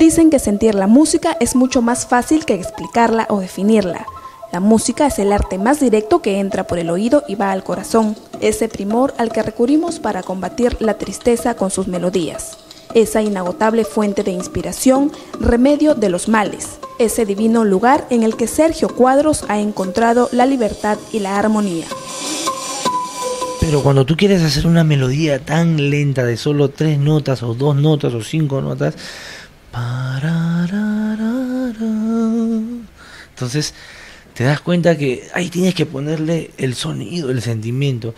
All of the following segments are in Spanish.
Dicen que sentir la música es mucho más fácil que explicarla o definirla. La música es el arte más directo que entra por el oído y va al corazón, ese primor al que recurrimos para combatir la tristeza con sus melodías, esa inagotable fuente de inspiración, remedio de los males, ese divino lugar en el que Sergio Cuadros ha encontrado la libertad y la armonía. Pero cuando tú quieres hacer una melodía tan lenta de solo tres notas o dos notas o cinco notas, entonces te das cuenta que ahí tienes que ponerle el sonido, el sentimiento.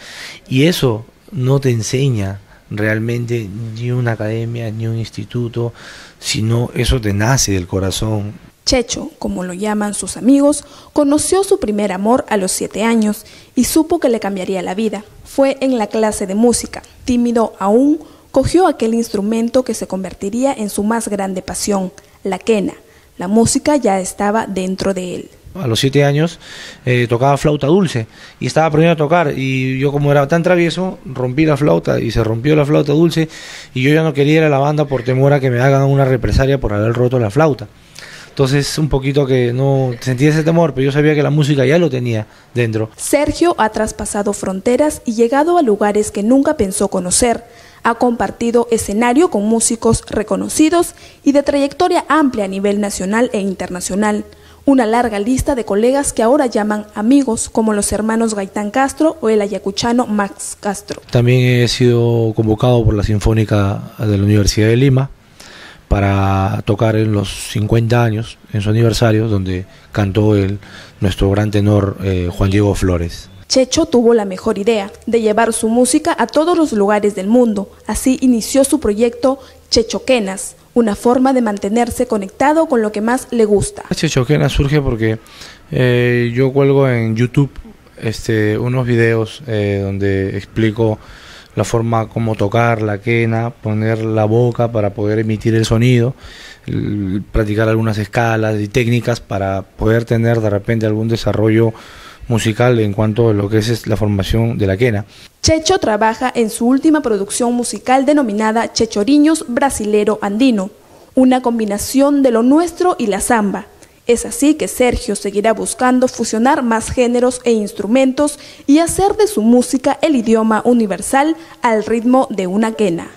Y eso no te enseña realmente ni una academia, ni un instituto, sino eso te nace del corazón. Checho, como lo llaman sus amigos, conoció su primer amor a los siete años y supo que le cambiaría la vida. Fue en la clase de música, tímido aún, cogió aquel instrumento que se convertiría en su más grande pasión, la quena. La música ya estaba dentro de él. A los siete años eh, tocaba flauta dulce y estaba aprendiendo a tocar y yo como era tan travieso rompí la flauta y se rompió la flauta dulce y yo ya no quería ir a la banda por temor a que me hagan una represalia por haber roto la flauta. Entonces, un poquito que no sentía ese temor, pero yo sabía que la música ya lo tenía dentro. Sergio ha traspasado fronteras y llegado a lugares que nunca pensó conocer. Ha compartido escenario con músicos reconocidos y de trayectoria amplia a nivel nacional e internacional. Una larga lista de colegas que ahora llaman amigos, como los hermanos Gaitán Castro o el ayacuchano Max Castro. También he sido convocado por la Sinfónica de la Universidad de Lima para tocar en los 50 años, en su aniversario, donde cantó el, nuestro gran tenor eh, Juan Diego Flores. Checho tuvo la mejor idea de llevar su música a todos los lugares del mundo. Así inició su proyecto Chechoquenas, una forma de mantenerse conectado con lo que más le gusta. Chechoquenas surge porque eh, yo cuelgo en YouTube este, unos videos eh, donde explico la forma como tocar la quena, poner la boca para poder emitir el sonido, practicar algunas escalas y técnicas para poder tener de repente algún desarrollo musical en cuanto a lo que es la formación de la quena. Checho trabaja en su última producción musical denominada Chechoriños Brasilero Andino, una combinación de lo nuestro y la samba, es así que Sergio seguirá buscando fusionar más géneros e instrumentos y hacer de su música el idioma universal al ritmo de una quena.